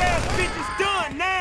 ass bitch is done now!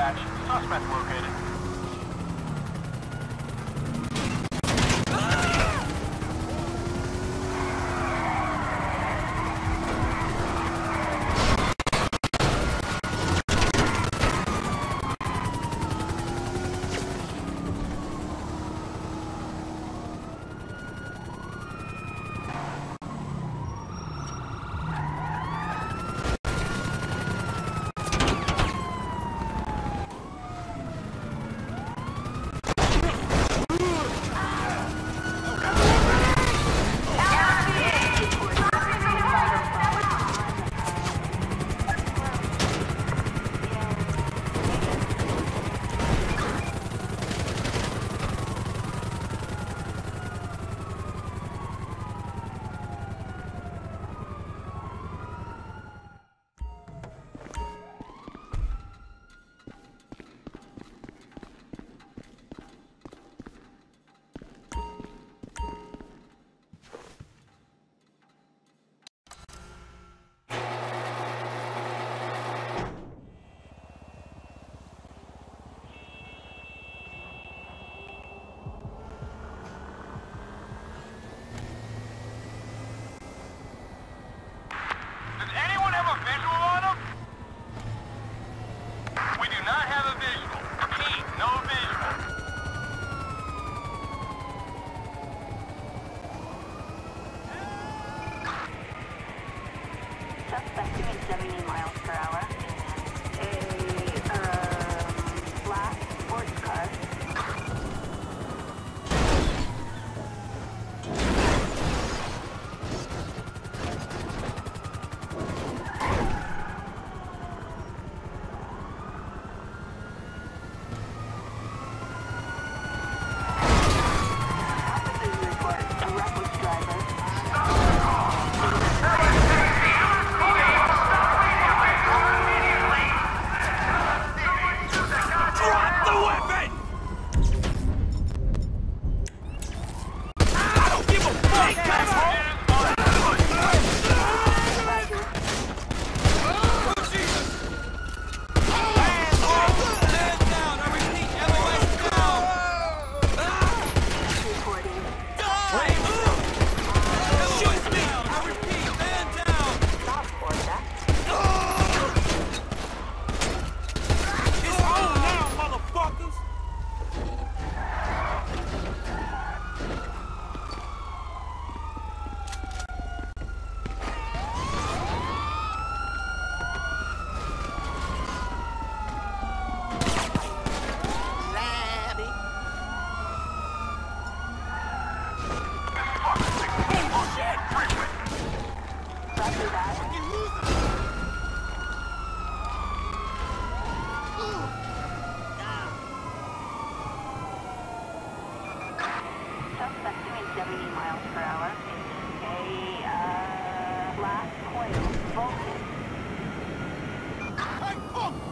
Dispatch,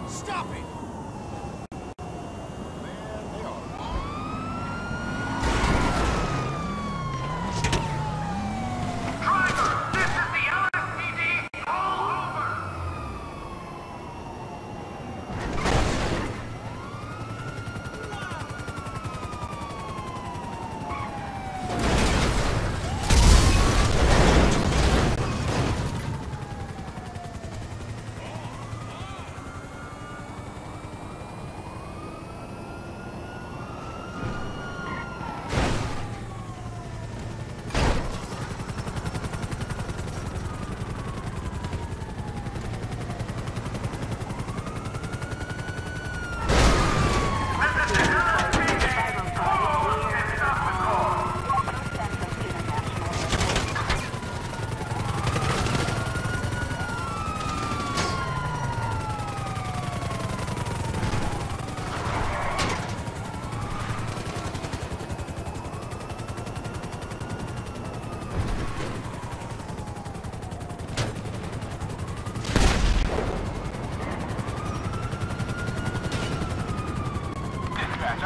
Stop it!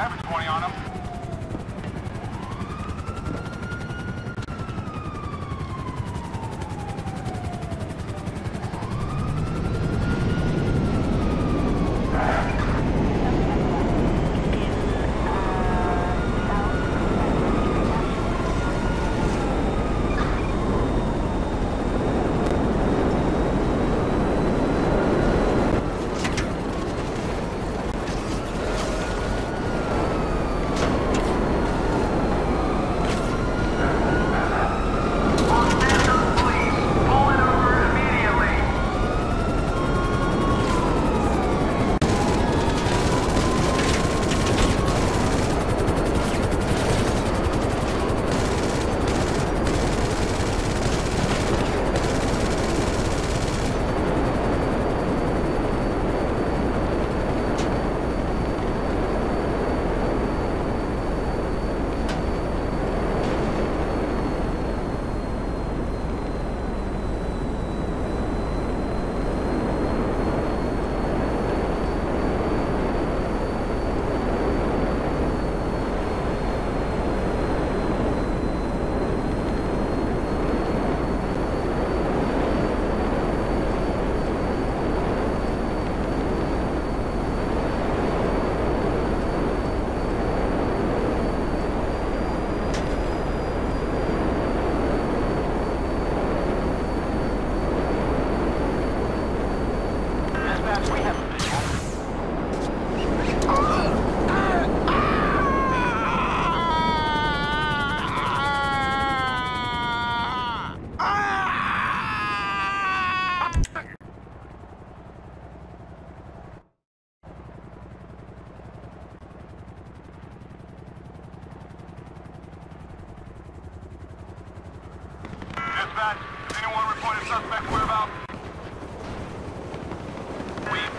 traffic 20 on them.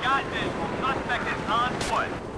Got visual. Suspect is on foot.